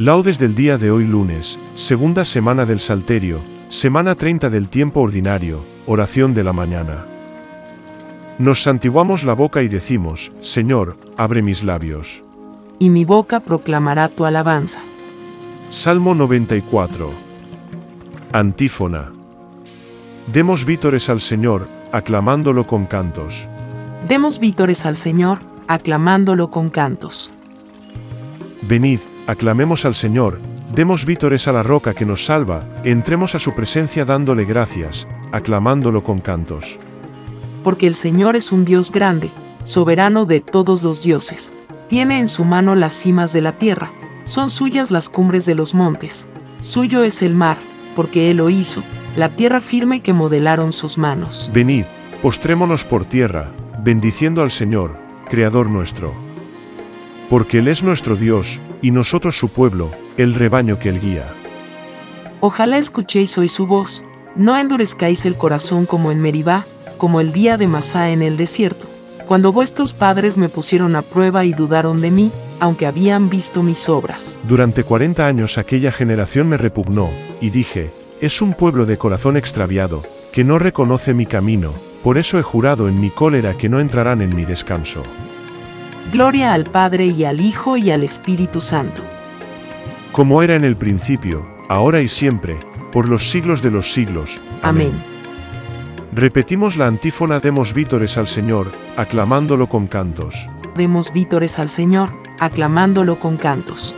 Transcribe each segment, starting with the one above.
Laudes del día de hoy lunes, segunda semana del Salterio, semana 30 del tiempo ordinario, oración de la mañana. Nos santiguamos la boca y decimos, Señor, abre mis labios. Y mi boca proclamará tu alabanza. Salmo 94. Antífona. Demos vítores al Señor, aclamándolo con cantos. Demos vítores al Señor, aclamándolo con cantos. Venid, aclamemos al Señor, demos vítores a la roca que nos salva, entremos a su presencia dándole gracias, aclamándolo con cantos. Porque el Señor es un Dios grande, soberano de todos los dioses. Tiene en su mano las cimas de la tierra, son suyas las cumbres de los montes. Suyo es el mar, porque Él lo hizo, la tierra firme que modelaron sus manos. Venid, postrémonos por tierra, bendiciendo al Señor, Creador nuestro. Porque Él es nuestro Dios, y nosotros su pueblo, el rebaño que Él guía. Ojalá escuchéis hoy su voz, no endurezcáis el corazón como en Meribá, como el día de Masá en el desierto, cuando vuestros padres me pusieron a prueba y dudaron de mí, aunque habían visto mis obras. Durante cuarenta años aquella generación me repugnó, y dije, es un pueblo de corazón extraviado, que no reconoce mi camino, por eso he jurado en mi cólera que no entrarán en mi descanso. Gloria al Padre y al Hijo y al Espíritu Santo. Como era en el principio, ahora y siempre, por los siglos de los siglos. Amén. Repetimos la antífona Demos vítores al Señor, aclamándolo con cantos. Demos vítores al Señor, aclamándolo con cantos.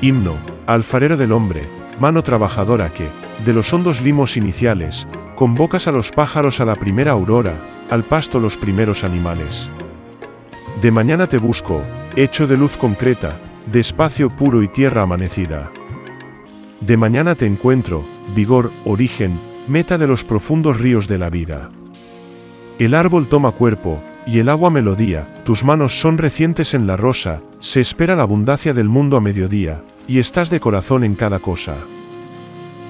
Himno, alfarero del hombre, mano trabajadora que, de los hondos limos iniciales, convocas a los pájaros a la primera aurora, al pasto los primeros animales. De mañana te busco, hecho de luz concreta, de espacio puro y tierra amanecida. De mañana te encuentro, vigor, origen, meta de los profundos ríos de la vida. El árbol toma cuerpo, y el agua melodía, tus manos son recientes en la rosa, se espera la abundancia del mundo a mediodía, y estás de corazón en cada cosa.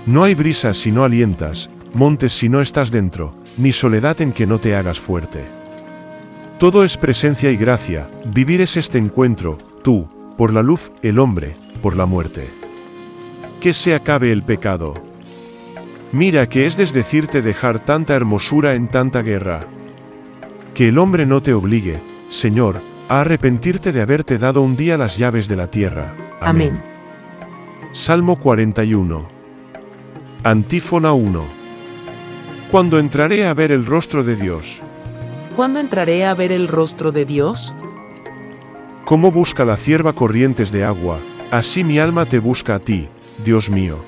No hay brisas si no alientas, montes si no estás dentro, ni soledad en que no te hagas fuerte. Todo es presencia y gracia, vivir es este encuentro, tú, por la luz, el hombre, por la muerte. Que se acabe el pecado. Mira que es desdecirte dejar tanta hermosura en tanta guerra. Que el hombre no te obligue, Señor, a arrepentirte de haberte dado un día las llaves de la tierra. Amén. Salmo 41. Antífona 1. Cuando entraré a ver el rostro de Dios. ¿Cuándo entraré a ver el rostro de Dios? Como busca la cierva corrientes de agua, así mi alma te busca a ti, Dios mío.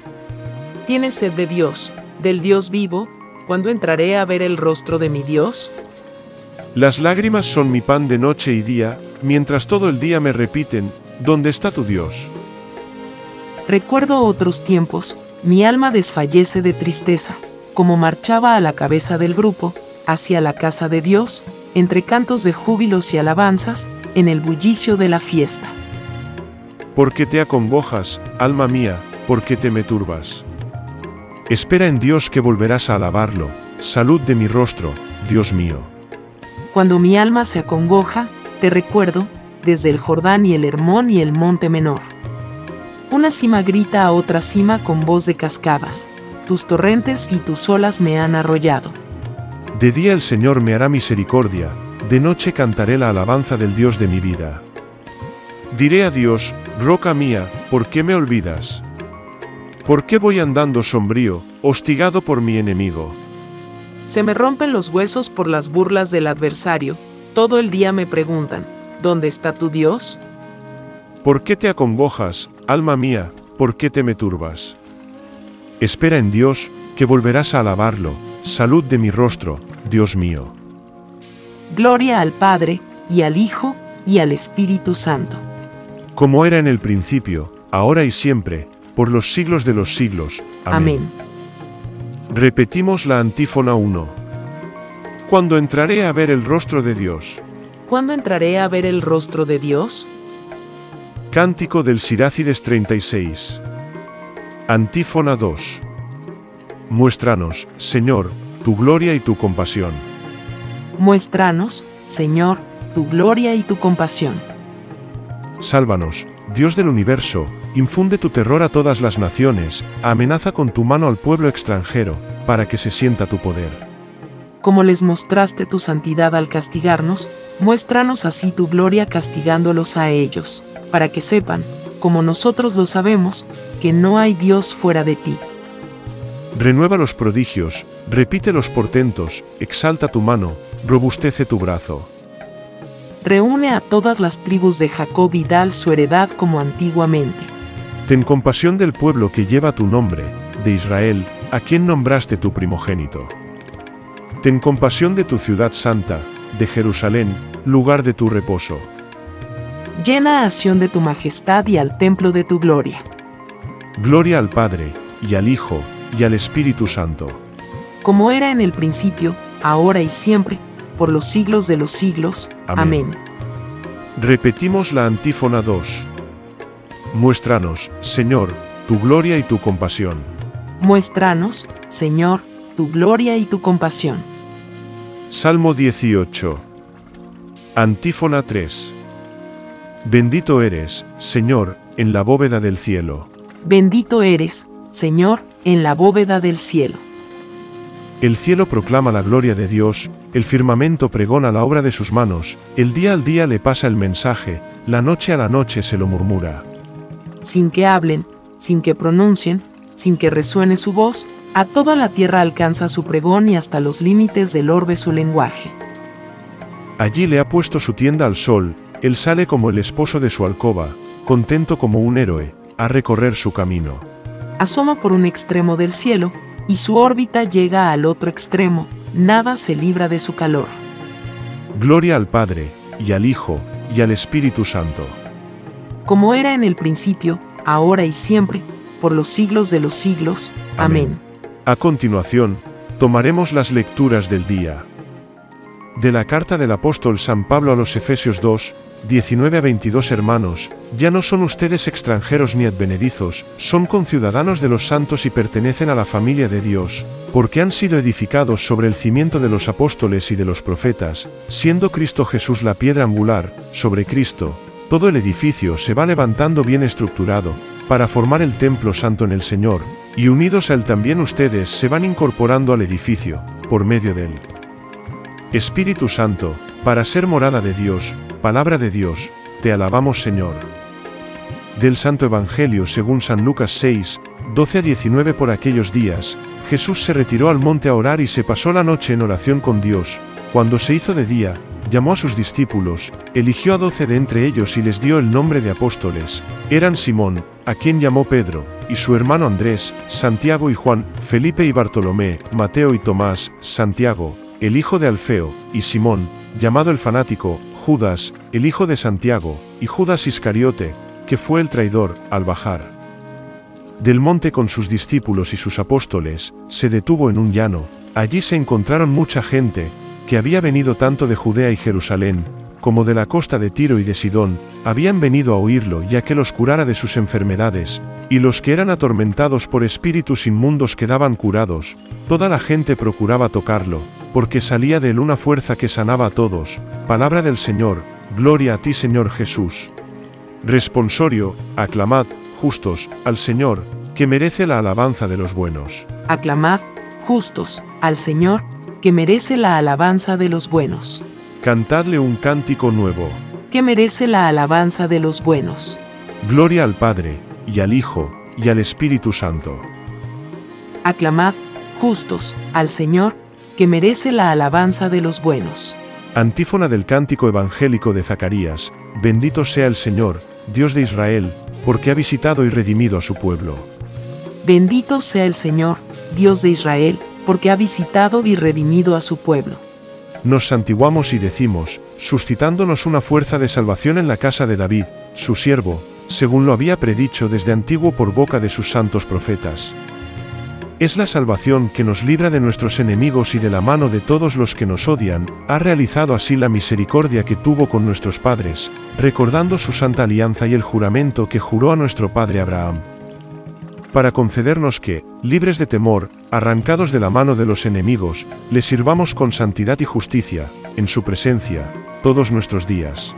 ¿Tienes sed de Dios, del Dios vivo? ¿Cuándo entraré a ver el rostro de mi Dios? Las lágrimas son mi pan de noche y día, mientras todo el día me repiten, ¿dónde está tu Dios? Recuerdo otros tiempos, mi alma desfallece de tristeza, como marchaba a la cabeza del grupo, hacia la casa de Dios, entre cantos de júbilos y alabanzas, en el bullicio de la fiesta. ¿Por qué te acongojas, alma mía, por qué te me turbas? Espera en Dios que volverás a alabarlo, salud de mi rostro, Dios mío. Cuando mi alma se acongoja, te recuerdo, desde el Jordán y el Hermón y el Monte Menor. Una cima grita a otra cima con voz de cascadas, tus torrentes y tus olas me han arrollado. De día el Señor me hará misericordia, de noche cantaré la alabanza del Dios de mi vida. Diré a Dios, roca mía, ¿por qué me olvidas? ¿Por qué voy andando sombrío, hostigado por mi enemigo? Se me rompen los huesos por las burlas del adversario, todo el día me preguntan, ¿dónde está tu Dios? ¿Por qué te acongojas, alma mía, por qué te me turbas? Espera en Dios, que volverás a alabarlo, salud de mi rostro, Dios mío. Gloria al Padre, y al Hijo, y al Espíritu Santo. Como era en el principio, ahora y siempre, por los siglos de los siglos. Amén. Amén. Repetimos la antífona 1. Cuando entraré a ver el rostro de Dios. ¿Cuándo entraré a ver el rostro de Dios? Cántico del Sirácides 36. Antífona 2. Muéstranos, Señor, tu gloria y tu compasión. Muéstranos, Señor, tu gloria y tu compasión. Sálvanos, Dios del universo, infunde tu terror a todas las naciones, amenaza con tu mano al pueblo extranjero, para que se sienta tu poder. Como les mostraste tu santidad al castigarnos, muéstranos así tu gloria castigándolos a ellos, para que sepan, como nosotros lo sabemos, que no hay Dios fuera de ti. Renueva los prodigios, repite los portentos, exalta tu mano, robustece tu brazo. Reúne a todas las tribus de Jacob y dal su heredad como antiguamente. Ten compasión del pueblo que lleva tu nombre, de Israel, a quien nombraste tu primogénito. Ten compasión de tu ciudad santa, de Jerusalén, lugar de tu reposo. Llena a Sión de tu majestad y al templo de tu gloria. Gloria al Padre, y al Hijo, y al Espíritu Santo. Como era en el principio, ahora y siempre, por los siglos de los siglos. Amén. Amén. Repetimos la antífona 2. Muéstranos, Señor, tu gloria y tu compasión. Muéstranos, Señor, tu gloria y tu compasión. Salmo 18. Antífona 3. Bendito eres, Señor, en la bóveda del cielo. Bendito eres, Señor, en la bóveda del cielo. El cielo proclama la gloria de Dios, el firmamento pregona la obra de sus manos, el día al día le pasa el mensaje, la noche a la noche se lo murmura. Sin que hablen, sin que pronuncien, sin que resuene su voz, a toda la tierra alcanza su pregón y hasta los límites del orbe su lenguaje. Allí le ha puesto su tienda al sol, él sale como el esposo de su alcoba, contento como un héroe, a recorrer su camino. Asoma por un extremo del cielo, y su órbita llega al otro extremo, nada se libra de su calor. Gloria al Padre, y al Hijo, y al Espíritu Santo. Como era en el principio, ahora y siempre, por los siglos de los siglos. Amén. A continuación, tomaremos las lecturas del día. De la carta del apóstol San Pablo a los Efesios 2, 19 a 22 Hermanos, ya no son ustedes extranjeros ni advenedizos, son conciudadanos de los santos y pertenecen a la familia de Dios, porque han sido edificados sobre el cimiento de los apóstoles y de los profetas, siendo Cristo Jesús la piedra angular, sobre Cristo, todo el edificio se va levantando bien estructurado, para formar el templo santo en el Señor, y unidos a él también ustedes se van incorporando al edificio, por medio de él. Espíritu Santo, para ser morada de Dios, palabra de Dios, te alabamos Señor. Del Santo Evangelio según San Lucas 6, 12 a 19 por aquellos días, Jesús se retiró al monte a orar y se pasó la noche en oración con Dios, cuando se hizo de día, llamó a sus discípulos, eligió a doce de entre ellos y les dio el nombre de apóstoles, eran Simón, a quien llamó Pedro, y su hermano Andrés, Santiago y Juan, Felipe y Bartolomé, Mateo y Tomás, Santiago, el hijo de Alfeo, y Simón, llamado el fanático, Judas, el hijo de Santiago, y Judas Iscariote, que fue el traidor, al bajar del monte con sus discípulos y sus apóstoles, se detuvo en un llano, allí se encontraron mucha gente, que había venido tanto de Judea y Jerusalén, como de la costa de Tiro y de Sidón, habían venido a oírlo ya que los curara de sus enfermedades, y los que eran atormentados por espíritus inmundos quedaban curados, toda la gente procuraba tocarlo, porque salía de él una fuerza que sanaba a todos, palabra del Señor, gloria a ti Señor Jesús. Responsorio, aclamad, justos, al Señor, que merece la alabanza de los buenos. Aclamad, justos, al Señor, que merece la alabanza de los buenos. Cantadle un cántico nuevo. Que merece la alabanza de los buenos. Gloria al Padre, y al Hijo, y al Espíritu Santo. Aclamad, justos, al Señor, que merece la alabanza de los buenos. Antífona del cántico evangélico de Zacarías, bendito sea el Señor, Dios de Israel, porque ha visitado y redimido a su pueblo. Bendito sea el Señor, Dios de Israel, porque ha visitado y redimido a su pueblo. Nos santiguamos y decimos, suscitándonos una fuerza de salvación en la casa de David, su siervo, según lo había predicho desde antiguo por boca de sus santos profetas. Es la salvación que nos libra de nuestros enemigos y de la mano de todos los que nos odian, ha realizado así la misericordia que tuvo con nuestros padres, recordando su santa alianza y el juramento que juró a nuestro padre Abraham. Para concedernos que, libres de temor, arrancados de la mano de los enemigos, le sirvamos con santidad y justicia, en su presencia, todos nuestros días.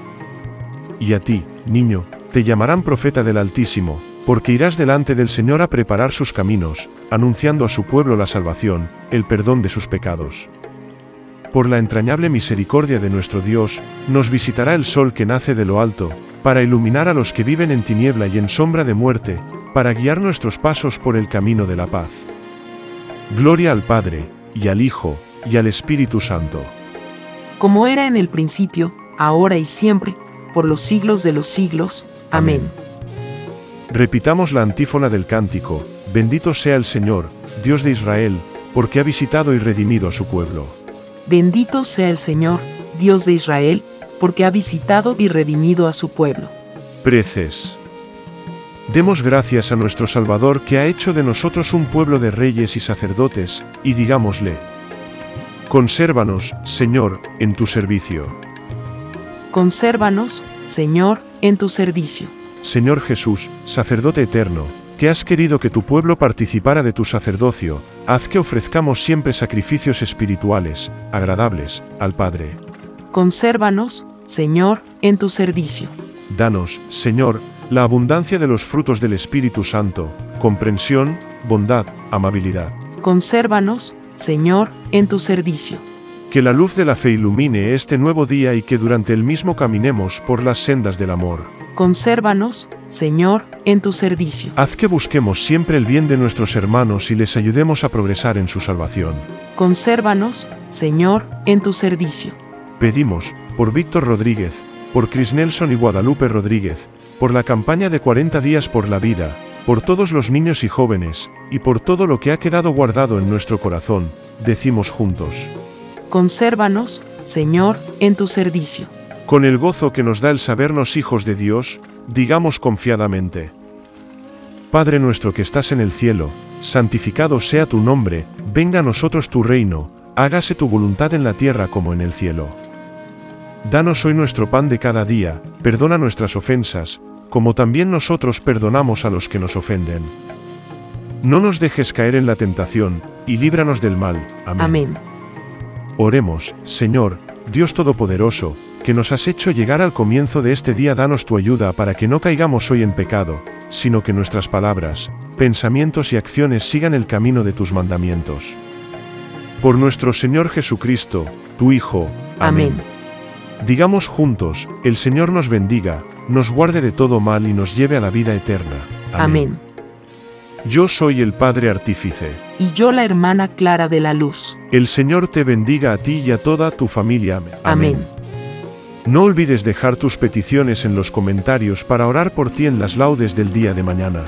Y a ti, niño, te llamarán profeta del Altísimo, porque irás delante del Señor a preparar sus caminos, anunciando a su pueblo la salvación, el perdón de sus pecados. Por la entrañable misericordia de nuestro Dios, nos visitará el sol que nace de lo alto, para iluminar a los que viven en tiniebla y en sombra de muerte, para guiar nuestros pasos por el camino de la paz. Gloria al Padre, y al Hijo, y al Espíritu Santo. Como era en el principio, ahora y siempre, por los siglos de los siglos. Amén. Repitamos la antífona del cántico, bendito sea el Señor, Dios de Israel, porque ha visitado y redimido a su pueblo. Bendito sea el Señor, Dios de Israel, porque ha visitado y redimido a su pueblo. Preces. Demos gracias a nuestro Salvador que ha hecho de nosotros un pueblo de reyes y sacerdotes, y digámosle, Consérvanos, Señor, en tu servicio. Consérvanos, Señor, en tu servicio. Señor Jesús, sacerdote eterno, que has querido que tu pueblo participara de tu sacerdocio, haz que ofrezcamos siempre sacrificios espirituales, agradables, al Padre. Consérvanos, Señor, en tu servicio. Danos, Señor, la abundancia de los frutos del Espíritu Santo, comprensión, bondad, amabilidad. Consérvanos, Señor, en tu servicio. Que la luz de la fe ilumine este nuevo día y que durante el mismo caminemos por las sendas del amor. Consérvanos, Señor, en tu servicio. Haz que busquemos siempre el bien de nuestros hermanos y les ayudemos a progresar en su salvación. Consérvanos, Señor, en tu servicio. Pedimos, por Víctor Rodríguez, por Chris Nelson y Guadalupe Rodríguez, por la campaña de 40 días por la vida, por todos los niños y jóvenes, y por todo lo que ha quedado guardado en nuestro corazón, decimos juntos. Consérvanos, Señor, en tu servicio. Con el gozo que nos da el sabernos hijos de Dios, digamos confiadamente. Padre nuestro que estás en el cielo, santificado sea tu nombre, venga a nosotros tu reino, hágase tu voluntad en la tierra como en el cielo. Danos hoy nuestro pan de cada día, perdona nuestras ofensas, como también nosotros perdonamos a los que nos ofenden. No nos dejes caer en la tentación, y líbranos del mal. Amén. Amén. Oremos, Señor, Dios Todopoderoso, que nos has hecho llegar al comienzo de este día, danos tu ayuda para que no caigamos hoy en pecado, sino que nuestras palabras, pensamientos y acciones sigan el camino de tus mandamientos. Por nuestro Señor Jesucristo, tu Hijo. Amén. Digamos juntos, el Señor nos bendiga, nos guarde de todo mal y nos lleve a la vida eterna. Amén. Yo soy el Padre Artífice. Y yo la hermana Clara de la Luz. El Señor te bendiga a ti y a toda tu familia. Amén. No olvides dejar tus peticiones en los comentarios para orar por ti en las laudes del día de mañana.